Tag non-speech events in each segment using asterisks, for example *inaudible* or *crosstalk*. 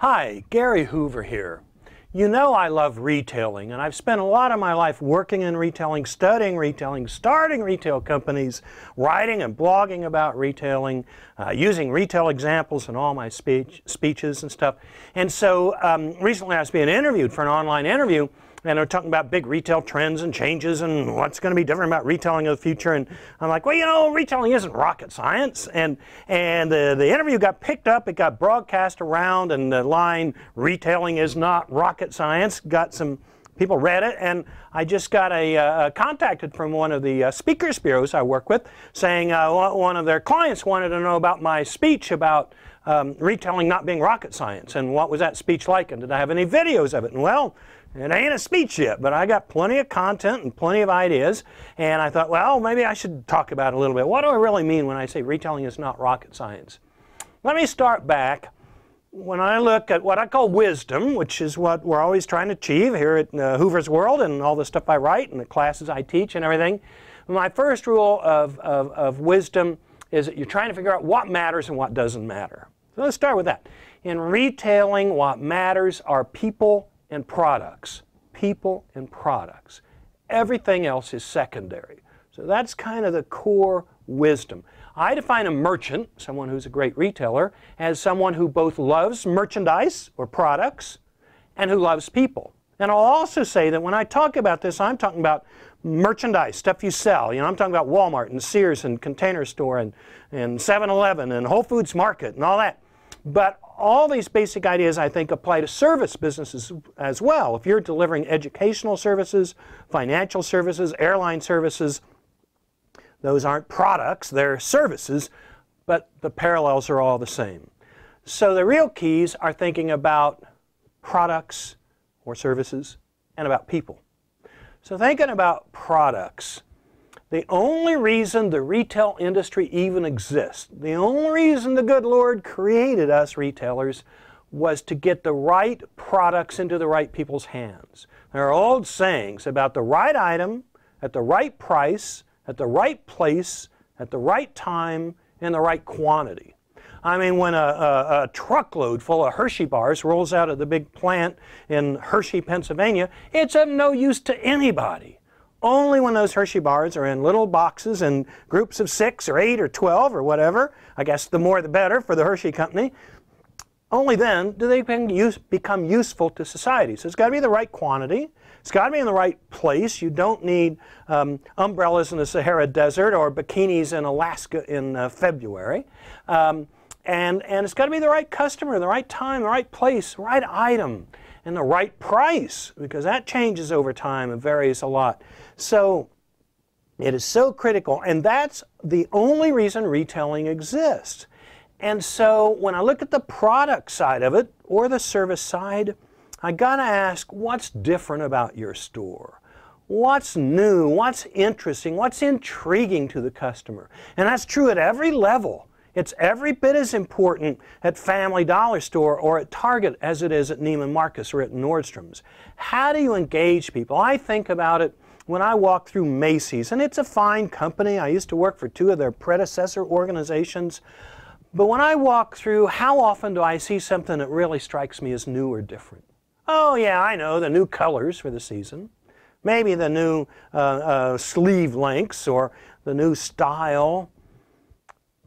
Hi, Gary Hoover here. You know I love retailing, and I've spent a lot of my life working in retailing, studying retailing, starting retail companies, writing and blogging about retailing, uh, using retail examples in all my speech, speeches and stuff. And so um, recently I was being interviewed for an online interview, and they're talking about big retail trends and changes and what's going to be different about retailing of the future. And I'm like, well, you know, retailing isn't rocket science. And and the, the interview got picked up, it got broadcast around, and the line "retailing is not rocket science" got some people read it, and I just got a uh, contacted from one of the uh, speakers bureaus I work with, saying uh, one of their clients wanted to know about my speech about um, retailing not being rocket science, and what was that speech like, and did I have any videos of it? And well, it ain't a speech yet, but I got plenty of content and plenty of ideas. And I thought, well, maybe I should talk about it a little bit. What do I really mean when I say retailing is not rocket science? Let me start back. When I look at what I call wisdom, which is what we're always trying to achieve here at uh, Hoover's World and all the stuff I write and the classes I teach and everything, my first rule of, of, of wisdom is that you're trying to figure out what matters and what doesn't matter. So let's start with that. In retailing, what matters are people and products. People and products. Everything else is secondary. So that's kind of the core wisdom. I define a merchant, someone who's a great retailer, as someone who both loves merchandise or products and who loves people. And I'll also say that when I talk about this, I'm talking about merchandise, stuff you sell. You know, I'm talking about Walmart and Sears and Container Store and, and 7-Eleven and Whole Foods Market and all that. But all these basic ideas, I think, apply to service businesses as well. If you're delivering educational services, financial services, airline services, those aren't products, they're services, but the parallels are all the same. So the real keys are thinking about products or services and about people. So thinking about products, the only reason the retail industry even exists, the only reason the good Lord created us retailers was to get the right products into the right people's hands. There are old sayings about the right item at the right price, at the right place, at the right time, in the right quantity. I mean, when a, a, a, truckload full of Hershey bars rolls out of the big plant in Hershey, Pennsylvania, it's of no use to anybody only when those Hershey bars are in little boxes in groups of six or eight or 12 or whatever, I guess the more the better for the Hershey company, only then do they become useful to society. So it's got to be the right quantity. It's got to be in the right place. You don't need um, umbrellas in the Sahara Desert or bikinis in Alaska in uh, February. Um, and, and it's got to be the right customer, the right time, the right place, right item and the right price because that changes over time and varies a lot. So it is so critical, and that's the only reason retailing exists. And so when I look at the product side of it or the service side, I got to ask what's different about your store? What's new? What's interesting? What's intriguing to the customer? And that's true at every level. It's every bit as important at Family Dollar Store or at Target as it is at Neiman Marcus or at Nordstrom's. How do you engage people? I think about it when I walk through Macy's, and it's a fine company. I used to work for two of their predecessor organizations. But when I walk through, how often do I see something that really strikes me as new or different? Oh, yeah, I know, the new colors for the season. Maybe the new uh, uh, sleeve lengths or the new style.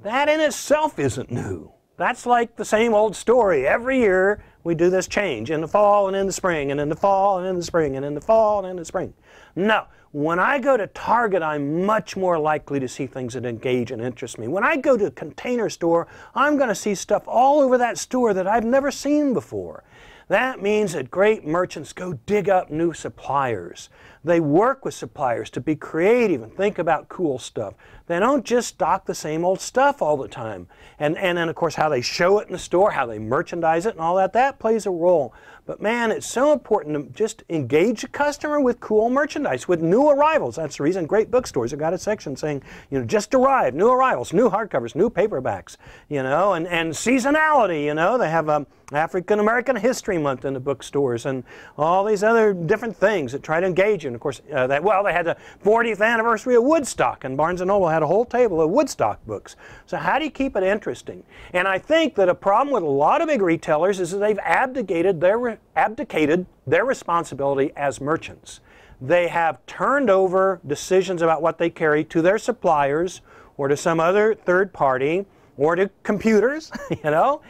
That in itself isn't new. That's like the same old story. Every year we do this change in the fall and in the spring and in the fall and in the spring and in the fall and in the spring. No, when I go to Target, I'm much more likely to see things that engage and interest me. When I go to a container store, I'm going to see stuff all over that store that I've never seen before. That means that great merchants go dig up new suppliers. They work with suppliers to be creative and think about cool stuff. They don't just stock the same old stuff all the time. And, and then, of course, how they show it in the store, how they merchandise it, and all that, that plays a role. But man, it's so important to just engage the customer with cool merchandise. with new arrivals. That's the reason great bookstores have got a section saying, you know, just arrived, new arrivals, new hardcovers, new paperbacks, you know, and, and seasonality, you know. They have um, African American History Month in the bookstores and all these other different things that try to engage you. And of course, uh, that, well, they had the 40th anniversary of Woodstock, and Barnes & Noble had a whole table of Woodstock books. So how do you keep it interesting? And I think that a problem with a lot of big retailers is that they've abdicated their, abdicated their responsibility as merchants. They have turned over decisions about what they carry to their suppliers or to some other third party or to computers, *laughs* you know,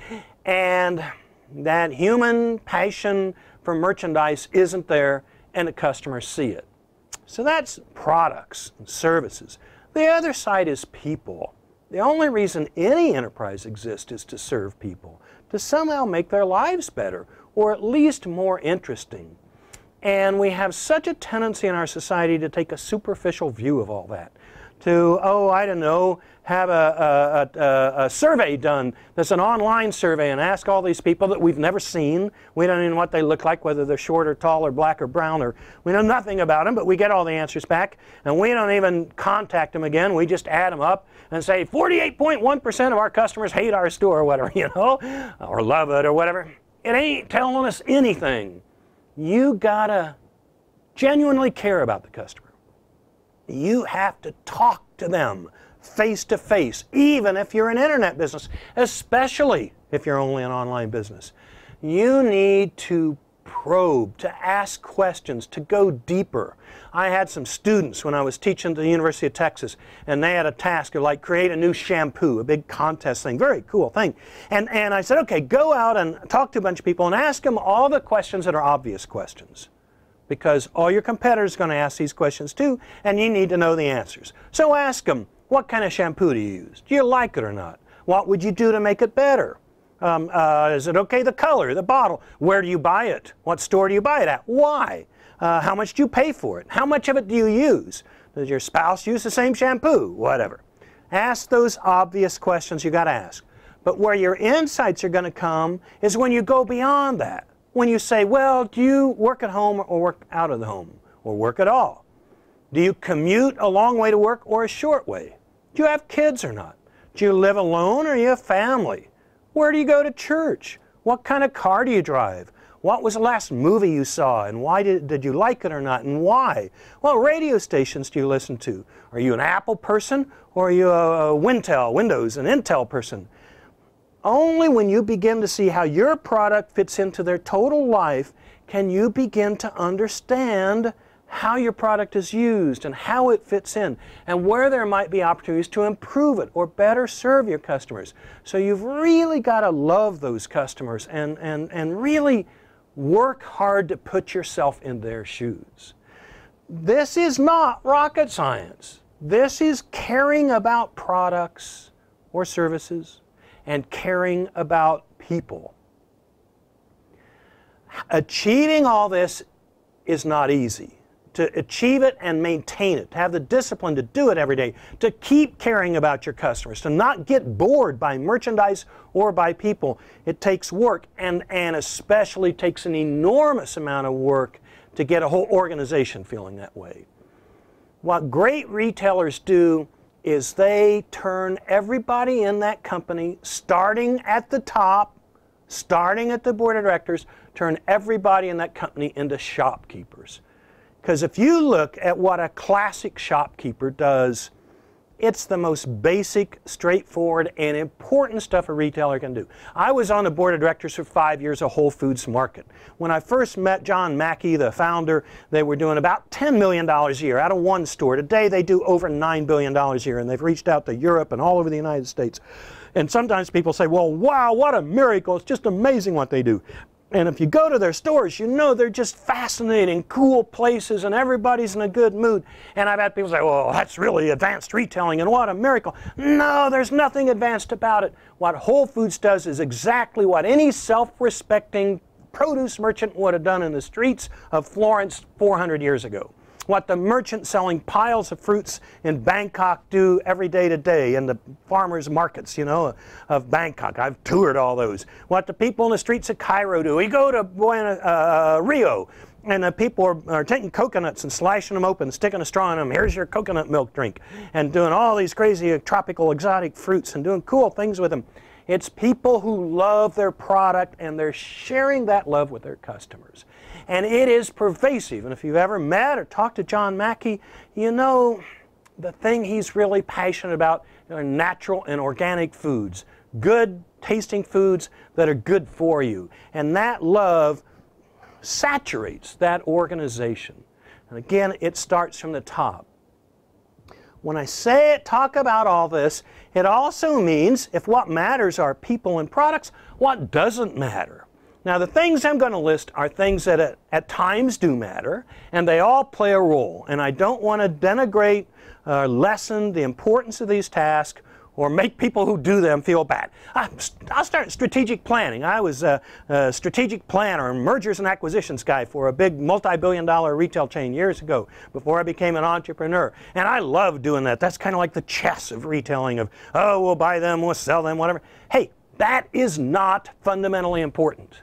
and that human passion for merchandise isn't there and the customers see it. So that's products and services. The other side is people. The only reason any enterprise exists is to serve people, to somehow make their lives better or at least more interesting. And we have such a tendency in our society to take a superficial view of all that. To, oh, I don't know, have a, a, a, a, survey done that's an online survey and ask all these people that we've never seen. We don't even know what they look like, whether they're short or tall or black or brown, or we know nothing about them, but we get all the answers back. And we don't even contact them again. We just add them up and say 48.1% of our customers hate our store or whatever, *laughs* you know, or love it or whatever. It ain't telling us anything. You gotta genuinely care about the customer. You have to talk to them face to face, even if you're an internet business, especially if you're only an online business. You need to probe, to ask questions, to go deeper. I had some students when I was teaching at the University of Texas, and they had a task of like create a new shampoo, a big contest thing, very cool thing. And, and I said, okay, go out and talk to a bunch of people and ask them all the questions that are obvious questions because all your competitors are going to ask these questions too, and you need to know the answers. So ask them, what kind of shampoo do you use? Do you like it or not? What would you do to make it better? Um, uh, is it okay, the color, the bottle? Where do you buy it? What store do you buy it at? Why? Uh, how much do you pay for it? How much of it do you use? Does your spouse use the same shampoo? Whatever. Ask those obvious questions you got to ask. But where your insights are going to come is when you go beyond that. When you say, well, do you work at home or work out of the home or work at all? Do you commute a long way to work or a short way? Do you have kids or not? Do you live alone or you have family? Where do you go to church? What kind of car do you drive? What was the last movie you saw and why did, did you like it or not and why? What radio stations do you listen to? Are you an Apple person or are you a Wintel, Windows, an Intel person? Only when you begin to see how your product fits into their total life can you begin to understand how your product is used and how it fits in and where there might be opportunities to improve it or better serve your customers. So you've really got to love those customers and, and, and really work hard to put yourself in their shoes. This is not rocket science. This is caring about products or services and caring about people. Achieving all this is not easy to achieve it and maintain it, to have the discipline to do it every day, to keep caring about your customers, to not get bored by merchandise or by people. It takes work and, and especially takes an enormous amount of work to get a whole organization feeling that way. What great retailers do is they turn everybody in that company, starting at the top, starting at the board of directors, turn everybody in that company into shopkeepers. Because if you look at what a classic shopkeeper does, it's the most basic, straightforward, and important stuff a retailer can do. I was on the board of directors for five years of Whole Foods Market. When I first met John Mackey, the founder, they were doing about $10 million a year out of one store. Today they do over $9 billion a year, and they've reached out to Europe and all over the United States. And sometimes people say, well, wow, what a miracle. It's just amazing what they do. And if you go to their stores, you know they're just fascinating, cool places, and everybody's in a good mood. And I've had people say, well, that's really advanced retailing, and what a miracle. No, there's nothing advanced about it. What Whole Foods does is exactly what any self respecting produce merchant would have done in the streets of Florence 400 years ago what the merchants selling piles of fruits in Bangkok do every day to day in the farmers markets, you know, of Bangkok. I've toured all those. What the people in the streets of Cairo do. We go to Buena, uh, Rio and the people are, are, taking coconuts and slashing them open, sticking a straw in them. Here's your coconut milk drink, and doing all these crazy tropical exotic fruits and doing cool things with them. It's people who love their product and they're sharing that love with their customers. And it is pervasive. And if you've ever met or talked to John Mackey, you know the thing he's really passionate about are natural and organic foods, good tasting foods that are good for you. And that love saturates that organization. And again, it starts from the top. When I say it, talk about all this, it also means if what matters are people and products, what doesn't matter? Now, the things I'm going to list are things that at, at times do matter, and they all play a role. And I don't want to denigrate or lessen the importance of these tasks or make people who do them feel bad. I, will start strategic planning. I was a, a, strategic planner, mergers and acquisitions guy for a big multi-billion dollar retail chain years ago before I became an entrepreneur. And I love doing that. That's kind of like the chess of retailing of, oh, we'll buy them, we'll sell them, whatever. Hey, that is not fundamentally important.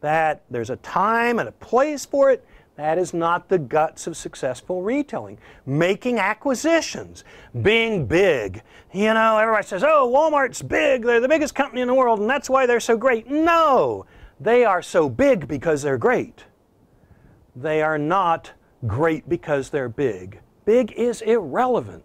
That there's a time and a place for it, that is not the guts of successful retailing. Making acquisitions, being big. You know, everybody says, oh, Walmart's big, they're the biggest company in the world, and that's why they're so great. No, they are so big because they're great. They are not great because they're big. Big is irrelevant.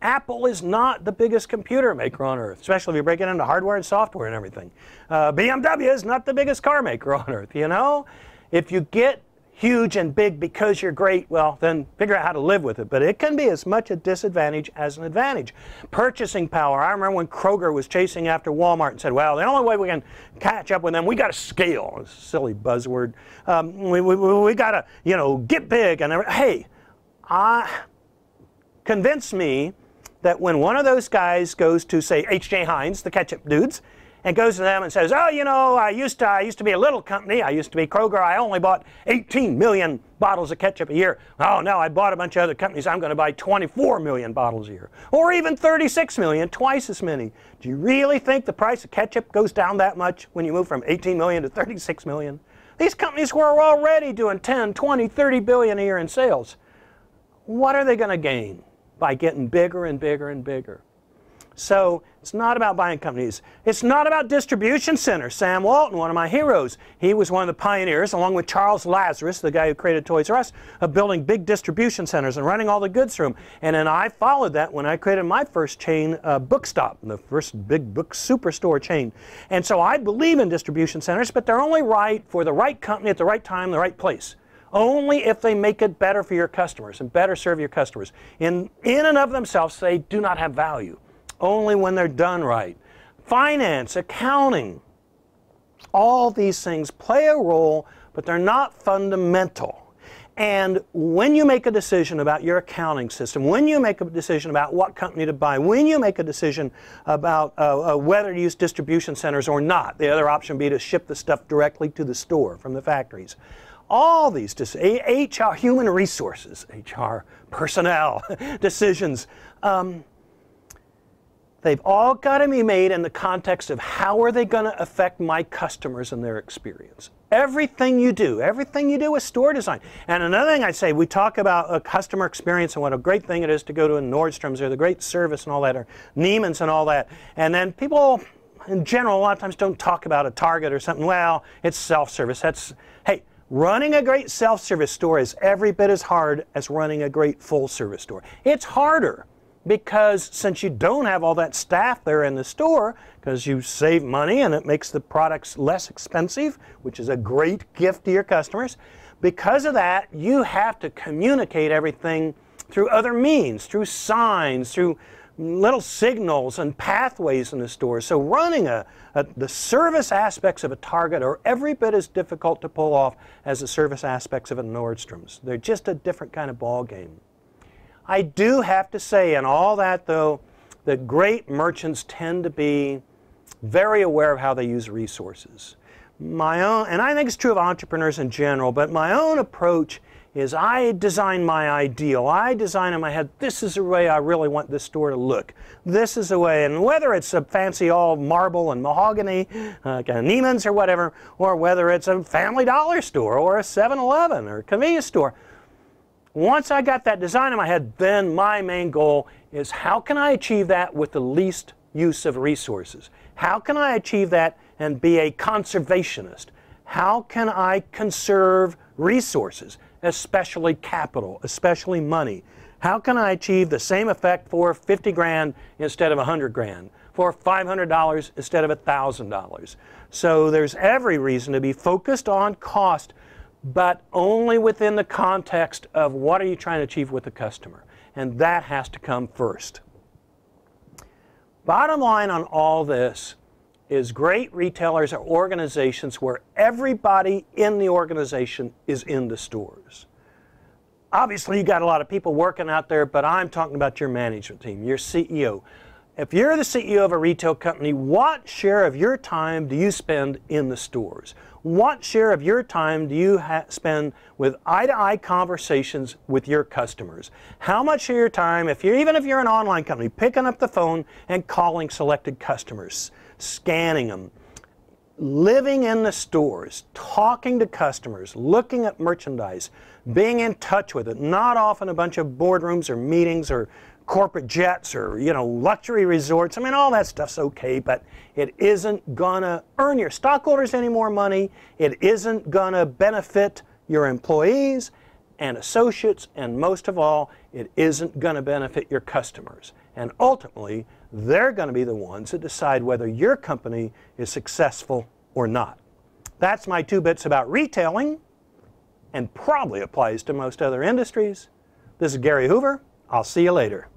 Apple is not the biggest computer maker on earth, especially if you break it into hardware and software and everything. Uh, BMW is not the biggest car maker *laughs* on earth, you know? If you get huge and big because you're great, well, then figure out how to live with it. But it can be as much a disadvantage as an advantage. Purchasing power. I remember when Kroger was chasing after Walmart and said, well, the only way we can catch up with them, we got to scale. silly buzzword. Um, we we, we got to, you know, get big. And hey, uh, convince me that when one of those guys goes to, say, H.J. Heinz, the ketchup dudes, and goes to them and says, "Oh, you know, I used to I used to be a little company. I used to be Kroger. I only bought 18 million bottles of ketchup a year. Oh, no, I bought a bunch of other companies. I'm going to buy 24 million bottles a year, or even 36 million, twice as many. Do you really think the price of ketchup goes down that much when you move from 18 million to 36 million? These companies were already doing 10, 20, 30 billion a year in sales. What are they going to gain by getting bigger and bigger and bigger? So it's not about buying companies. It's not about distribution centers. Sam Walton, one of my heroes, he was one of the pioneers, along with Charles Lazarus, the guy who created Toys R Us, of building big distribution centers and running all the goods through them. And then I followed that when I created my first chain, uh, Bookstop, the first big book superstore chain. And so I believe in distribution centers, but they're only right for the right company at the right time, the right place only if they make it better for your customers and better serve your customers. In, in and of themselves, they do not have value only when they're done right. Finance, accounting, all these things play a role, but they're not fundamental. And when you make a decision about your accounting system, when you make a decision about what company to buy, when you make a decision about uh, uh, whether to use distribution centers or not, the other option would be to ship the stuff directly to the store from the factories. All these HR, human resources, HR, personnel *laughs* decisions, um, They've all got to be made in the context of how are they going to affect my customers and their experience. Everything you do, everything you do with store design. And another thing I'd say, we talk about a customer experience and what a great thing it is to go to a Nordstrom's or the great service and all that, or Neiman's and all that. And then people in general a lot of times don't talk about a Target or something. Well, it's self-service. That's, hey, running a great self-service store is every bit as hard as running a great full-service store. It's harder because since you don't have all that staff there in the store, because you save money and it makes the products less expensive, which is a great gift to your customers, because of that, you have to communicate everything through other means, through signs, through little signals and pathways in the store. So running a, a, the service aspects of a Target are every bit as difficult to pull off as the service aspects of a Nordstrom's. They're just a different kind of ball game. I do have to say, in all that though, that great merchants tend to be very aware of how they use resources. My own, and I think it's true of entrepreneurs in general, but my own approach is I design my ideal. I design in my head, this is the way I really want this store to look. This is the way, and whether it's a fancy all marble and mahogany, like uh, Neiman's or whatever, or whether it's a Family Dollar store or a 7-Eleven or a convenience store, once I got that design in my head, then my main goal is how can I achieve that with the least use of resources? How can I achieve that and be a conservationist? How can I conserve resources, especially capital, especially money? How can I achieve the same effect for 50 grand instead of 100 grand, for $500 instead of $1,000? So there's every reason to be focused on cost, but only within the context of what are you trying to achieve with the customer. And that has to come first. Bottom line on all this is great retailers are organizations where everybody in the organization is in the stores. Obviously, you got a lot of people working out there, but I'm talking about your management team, your CEO. If you're the CEO of a retail company, what share of your time do you spend in the stores? What share of your time do you spend with eye-to-eye conversations with your customers? How much of your time, if you're even if you're an online company, picking up the phone and calling selected customers? scanning them, living in the stores, talking to customers, looking at merchandise, being in touch with it, not often a bunch of boardrooms or meetings or corporate jets or you know luxury resorts. I mean all that stuff's okay, but it isn't gonna earn your stockholders any more money. It isn't gonna benefit your employees and associates, and most of all, it isn't gonna benefit your customers. And ultimately, they're to be the ones that decide whether your company is successful or not. That's my two bits about retailing and probably applies to most other industries. This is Gary Hoover. I'll see you later.